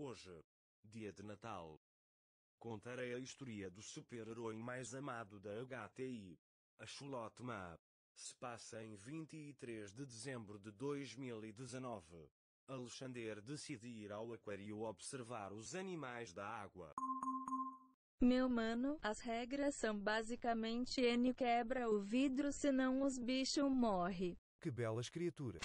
Hoje, dia de Natal, contarei a história do super-herói mais amado da HTI, a Chulotte Ma. Se passa em 23 de dezembro de 2019. Alexander decide ir ao aquário observar os animais da água. Meu mano, as regras são basicamente N quebra o vidro senão os bichos morre. Que belas criaturas.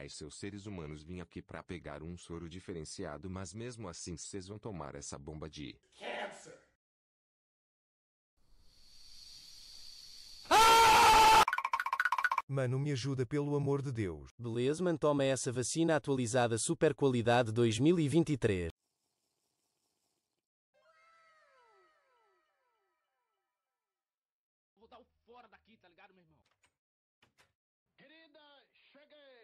E aí, seus seres humanos vim aqui pra pegar um soro diferenciado, mas mesmo assim vocês vão tomar essa bomba de Mano, me ajuda pelo amor de Deus. Beleza, man, toma essa vacina atualizada super qualidade 2023. Vou dar o fora daqui, tá ligado, meu irmão? Querida, cheguei!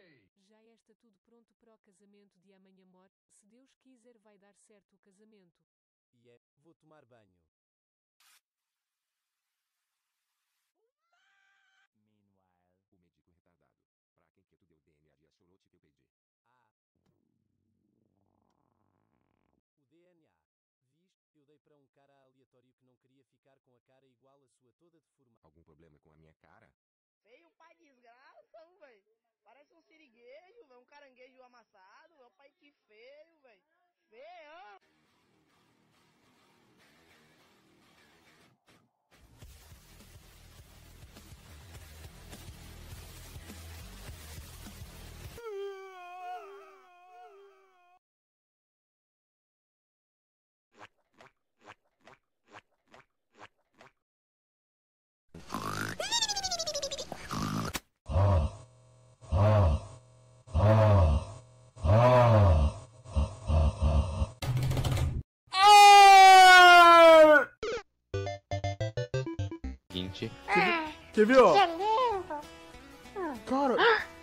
Já está tudo pronto para o casamento de amanhã mor. Se Deus quiser vai dar certo o casamento. E é, vou tomar banho. o médico retardado. Pra quem que tu deu DNA de acholote que eu pedi. Ah. O DNA. Viste, eu dei para um cara aleatório que não queria ficar com a cara igual a sua toda deformada. Algum problema com a minha cara? Feio pra desgraça, velho. Parece um siriguejo, velho. Um caranguejo amassado. Meu pai, que feio, velho. Feio. Quer ver, ó? Que lindo! Cara, Que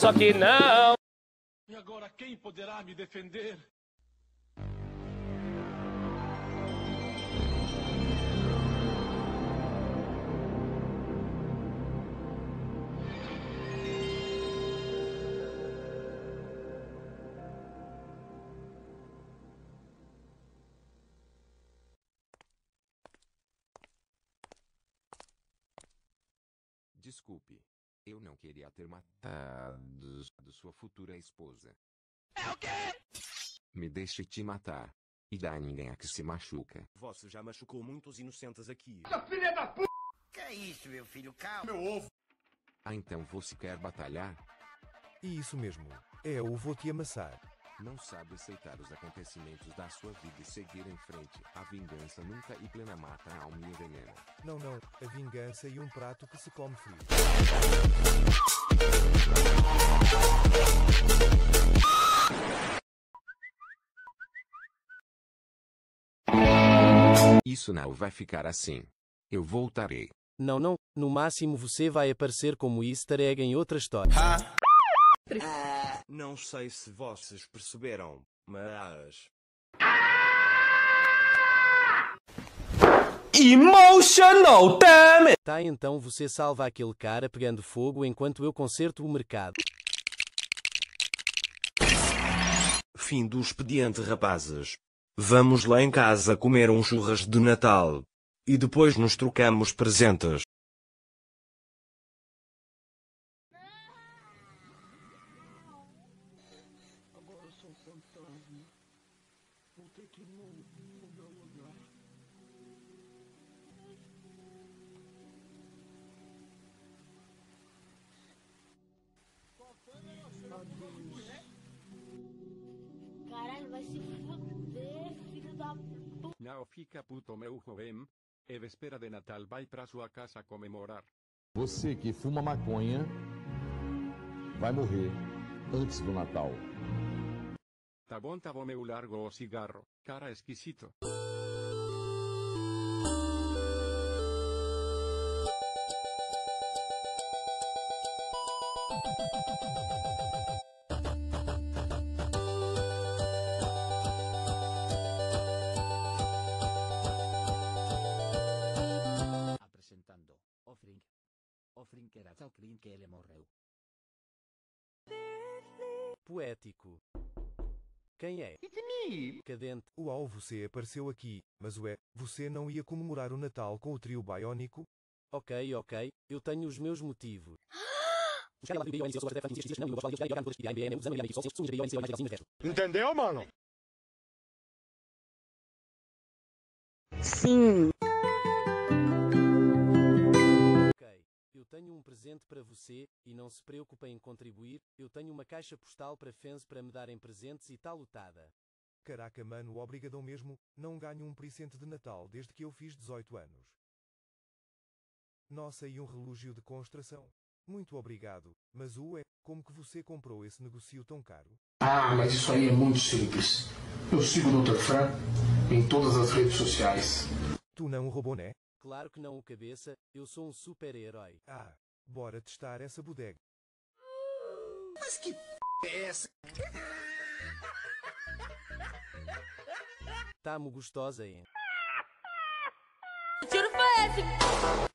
Só que não! E agora quem poderá me defender? Desculpe. Eu não queria ter matado sua futura esposa. É o quê? Me deixe te matar. E dá ninguém a que se machuca. Você já machucou muitos inocentes aqui. Filha da p... Que é isso, meu filho? Calma. Meu ovo! Ah, então você quer batalhar? E isso mesmo. É, eu vou te amassar. Não sabe aceitar os acontecimentos da sua vida e seguir em frente. A vingança nunca e plena mata a alma e envenena. Não, não. A vingança e um prato que se come frio. Isso não vai ficar assim. Eu voltarei. Não, não, no máximo você vai aparecer como easter egg em outra história. Não sei se vocês perceberam, mas. emotional, damn it! Tá, então você salva aquele cara pegando fogo enquanto eu conserto o mercado. Fim do expediente, rapazes. Vamos lá em casa comer um churras de Natal. E depois nos trocamos presentes. fantasma. ter que não mudar o lugar. Qual foi? Caralho, vai se fuder, filho da puta. Não fica puto, meu jovem. É véspera de Natal, vai pra sua casa comemorar. Você que fuma maconha vai morrer antes do Natal. Tabón tabomeu largo o cigarro, cara exquisito. Presentando, Offering. Offering era tal que ele morreu. Poético. Quem é? Cadente. Uau, você apareceu aqui, mas ué, você não ia comemorar o Natal com o trio biónico? Ok, ok, eu tenho os meus motivos. Entendeu, mano? Sim. Eu tenho um presente para você, e não se preocupe em contribuir, eu tenho uma caixa postal para fãs para me darem presentes e tá lotada. Caraca, mano, obrigadão mesmo, não ganho um presente de Natal desde que eu fiz 18 anos. Nossa, e um relógio de construção. Muito obrigado, mas ué, como que você comprou esse negocio tão caro? Ah, mas isso aí é muito simples. Eu sigo o Dr. Fran em todas as redes sociais. Tu não roubou, né? Claro que não o cabeça, eu sou um super-herói. Ah, bora testar essa bodega. Mas que p é essa? Tá-mo gostosa, hein? Tiro foi esse?